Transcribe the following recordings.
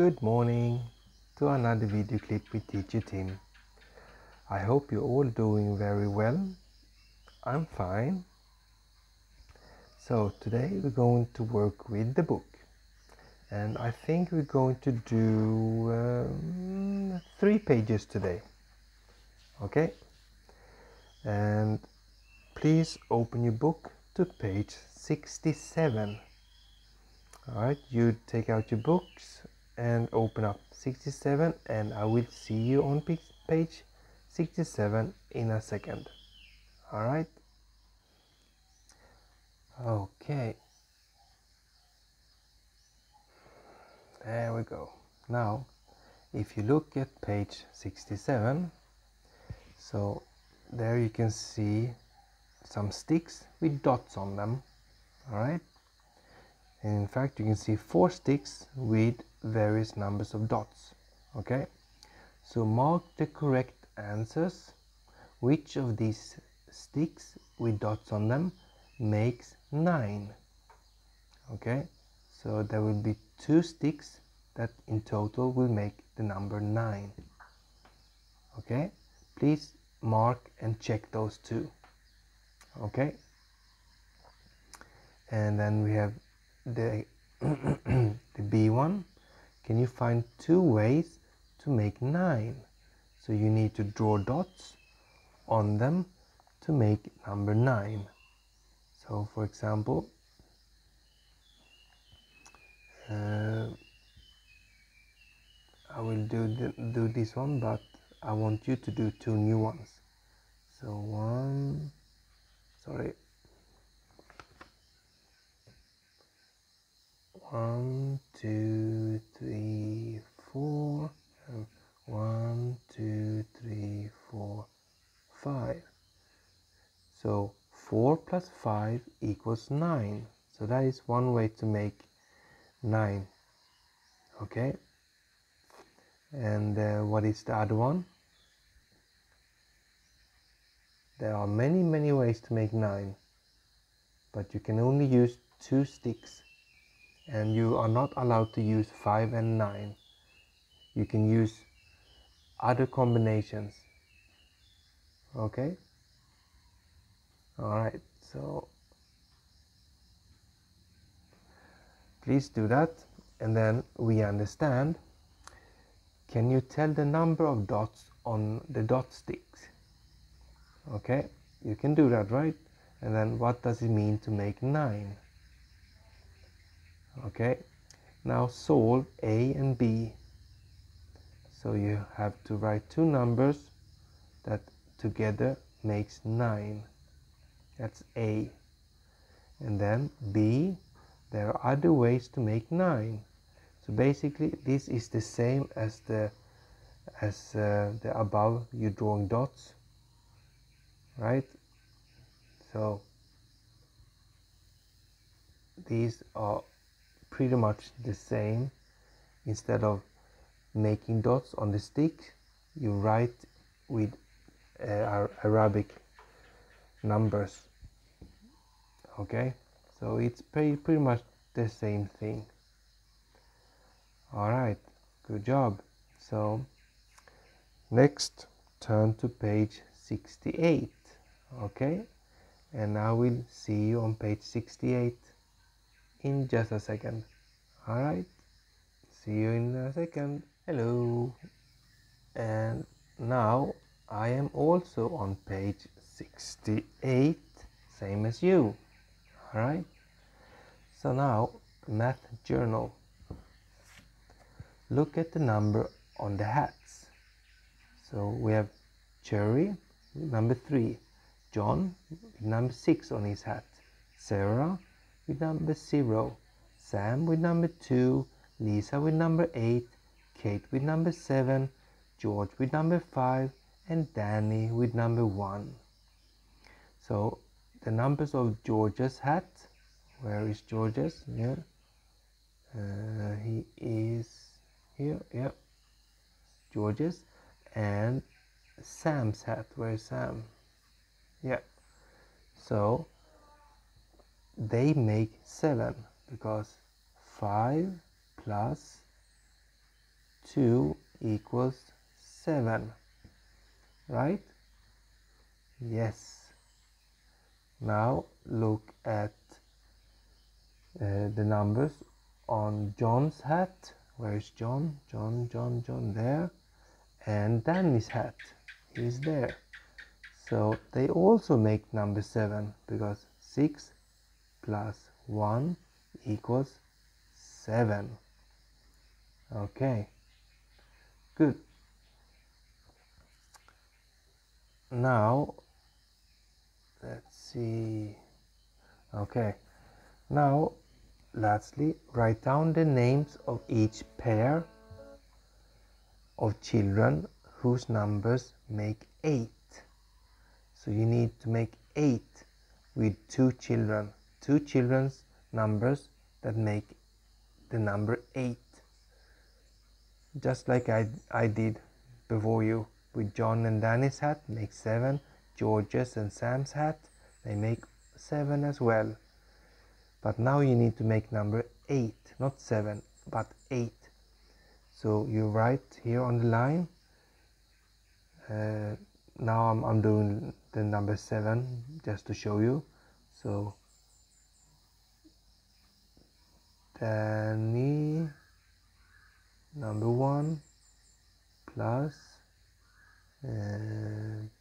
Good morning to another video clip with teacher Tim. I hope you're all doing very well. I'm fine. So today we're going to work with the book and I think we're going to do um, three pages today. Okay? And please open your book to page 67. Alright, you take out your books and open up 67 and I will see you on page 67 in a second. Alright? Okay. There we go. Now, if you look at page 67, so there you can see some sticks with dots on them. Alright? And in fact, you can see four sticks with various numbers of dots. Okay? So mark the correct answers. Which of these sticks with dots on them makes 9? Okay? So there will be two sticks that in total will make the number 9. Okay? Please mark and check those two. Okay? And then we have the, the B one. Can you find two ways to make 9? So you need to draw dots on them to make number 9. So for example, uh, I will do do this one but I want you to do two new ones so one sorry one two three four and one two three four five. So 4 plus 5 equals 9 so that is one way to make 9 okay? And uh, what is the other one? There are many many ways to make 9 but you can only use two sticks and you are not allowed to use 5 and 9 you can use other combinations. Okay? All right so please do that and then we understand. Can you tell the number of dots on the dot sticks? Okay? You can do that right? And then what does it mean to make 9 okay? Now solve a and b. So you have to write two numbers that together makes 9 that's a. And then b there are other ways to make 9 so basically this is the same as the as uh, the above you drawing dots. Right? So these are pretty much the same. Instead of making dots on the stick you write with uh, Arabic numbers. Okay? So it's pretty, pretty much the same thing. All right good job. So next turn to page 68 okay? And I will see you on page 68 in just a second. All right. See you in a second. Hello. And now I am also on page 68 same as you. All right. So now math journal. Look at the number on the hats. So we have cherry number three. John number six on his hat. Sarah with number zero sam with number two lisa with number eight kate with number seven george with number five and danny with number one so the numbers of George's hat. Where is George's? Yeah. Uh, he is here. Yeah. George's and Sam's hat. Where is Sam? Yeah. So they make seven because five plus 2 equals 7 right? Yes. Now look at uh, the numbers on John's hat. Where is John? John John John there. And Danny's hat is there. So they also make number 7 because 6 plus 1 equals 7 okay good. Now let's see. Okay now lastly write down the names of each pair of children whose numbers make 8 so you need to make 8 with two children two children's numbers that make the number 8 just like I, I did before you with John and Danny's hat make 7 George's and Sam's hat they make 7 as well. But now you need to make number 8 not 7 but 8 so you write here on the line uh, now I'm, I'm doing the number 7 just to show you. So Danny number 1 plus uh,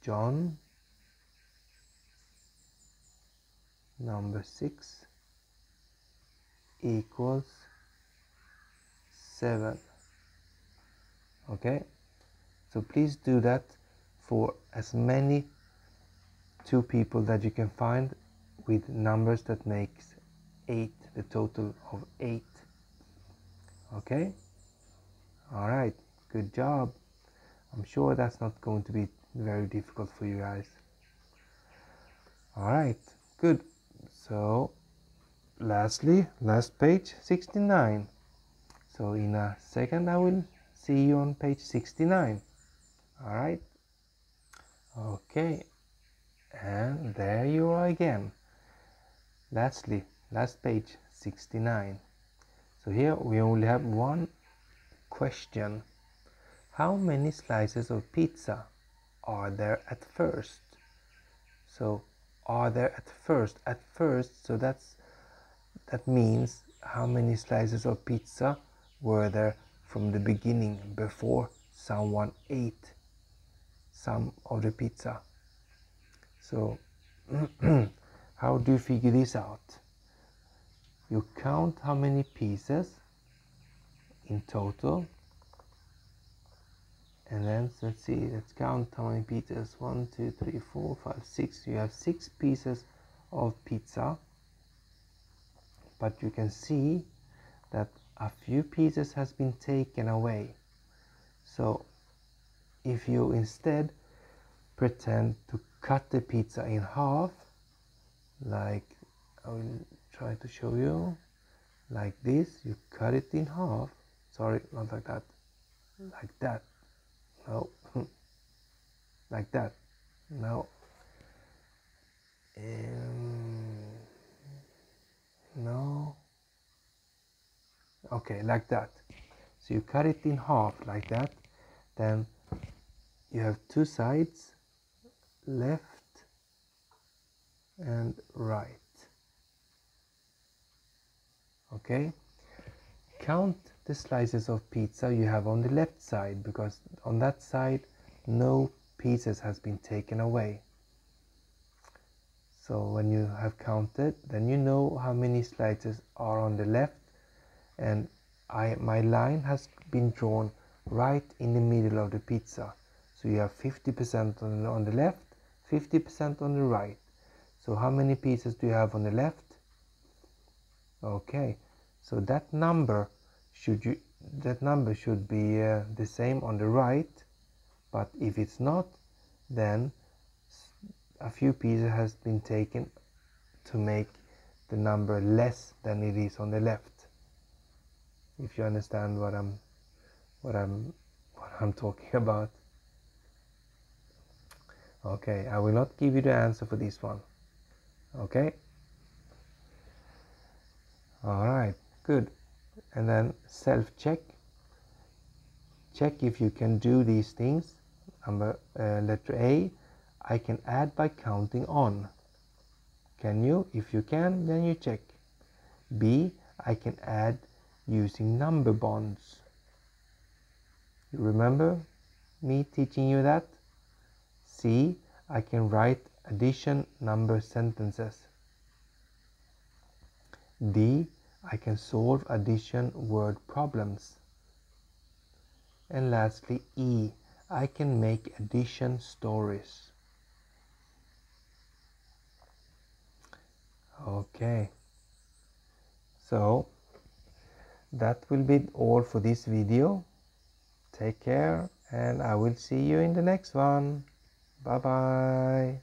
John number 6 equals 7 okay? So please do that for as many two people that you can find with numbers that makes 8 the total of 8 okay? All right. Good job. I'm sure that's not going to be very difficult for you guys. All right. Good. So lastly last page 69 so in a second I will see you on page 69 all right? Okay. And there you are again. Lastly last page 69 so here we only have one question. How many slices of pizza are there at first? So are there at first? At first so that's that means how many slices of pizza were there from the beginning before someone ate some of the pizza? So how do you figure this out you count how many pieces in total. And then let's see let's count how many pieces one two three four five six. You have six pieces of pizza. But you can see that a few pieces has been taken away. So if you instead pretend to cut the pizza in half like I will try to show you. Like this you cut it in half. Sorry not like that. Like that. No. Like that. No. No. Okay like that. So you cut it in half like that. Then you have two sides left and right okay? Count the slices of pizza you have on the left side because on that side no pieces has been taken away. So when you have counted then you know how many slices are on the left. And I my line has been drawn right in the middle of the pizza. So you have 50% on, on the left 50% on the right. So how many pieces do you have on the left okay so that number should you that number should be uh, the same on the right but if it's not then a few pieces has been taken to make the number less than it is on the left. If you understand what I'm what I'm what I'm talking about. Okay I will not give you the answer for this one. Okay all right good. And then self check check if you can do these things. Number uh, letter A I can add by counting on. Can you? If you can then you check. B I can add using number bonds. You remember me teaching you that? C I can write addition number sentences D I can solve addition word problems. And lastly E I can make addition stories. Okay. So that will be all for this video. Take care and I will see you in the next one. Bye bye